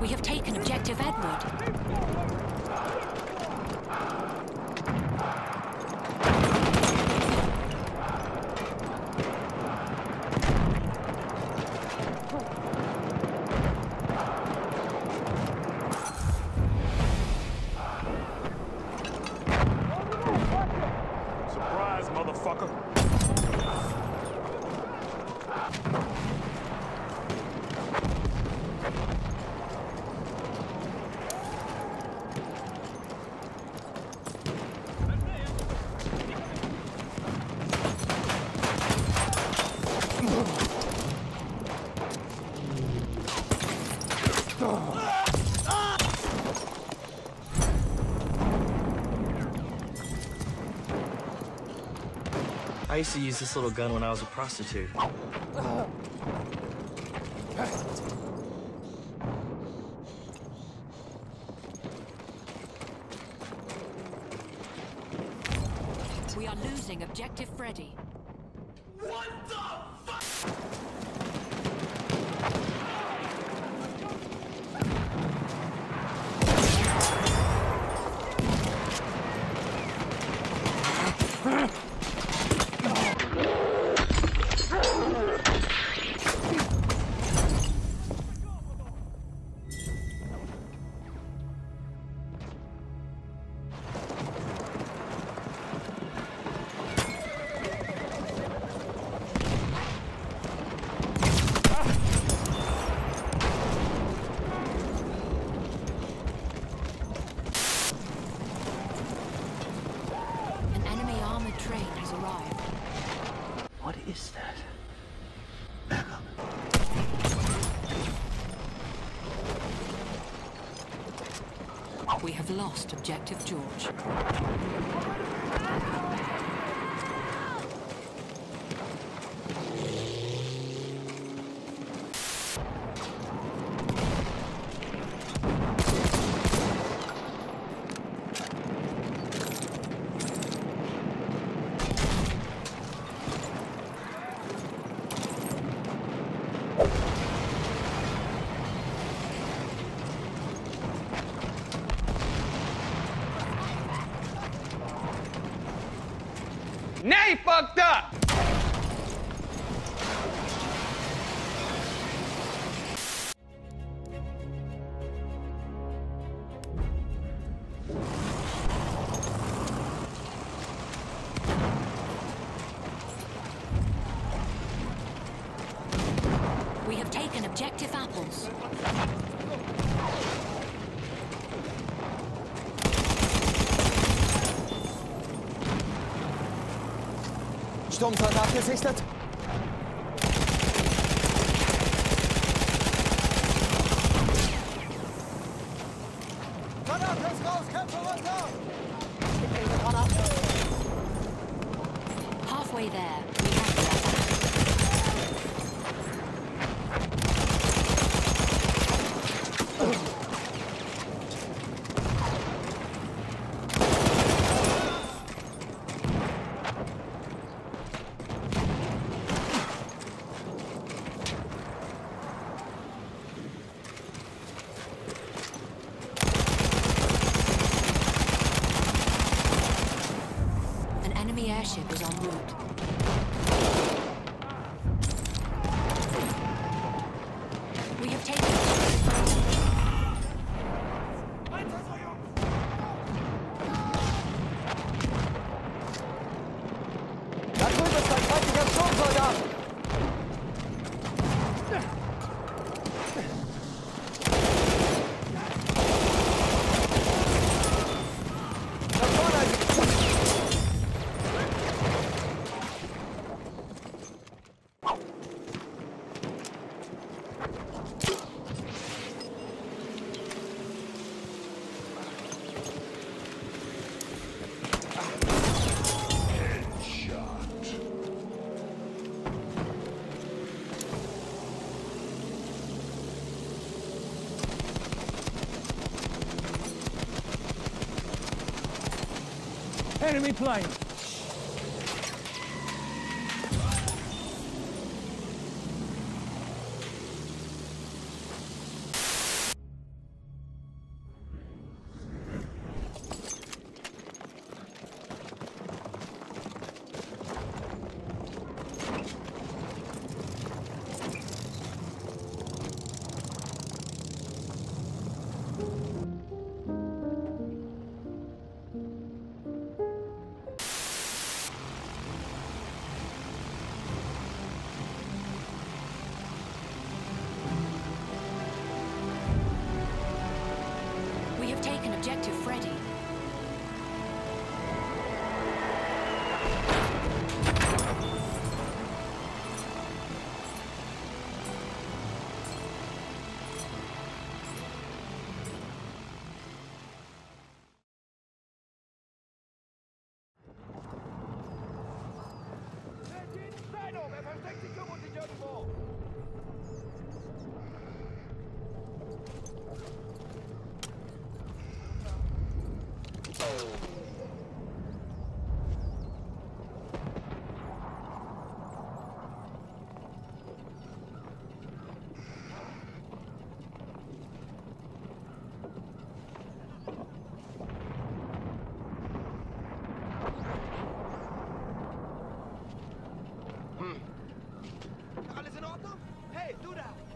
We have taken objective Edward. Surprise, motherfucker. I used to use this little gun when I was a prostitute. We are losing objective Freddy. Have lost objective George. Now you fucked up! Sturmsoldat gesichtet. Granate ist raus, Kämpfer runter! Halfway there, We Enemy plane! locura!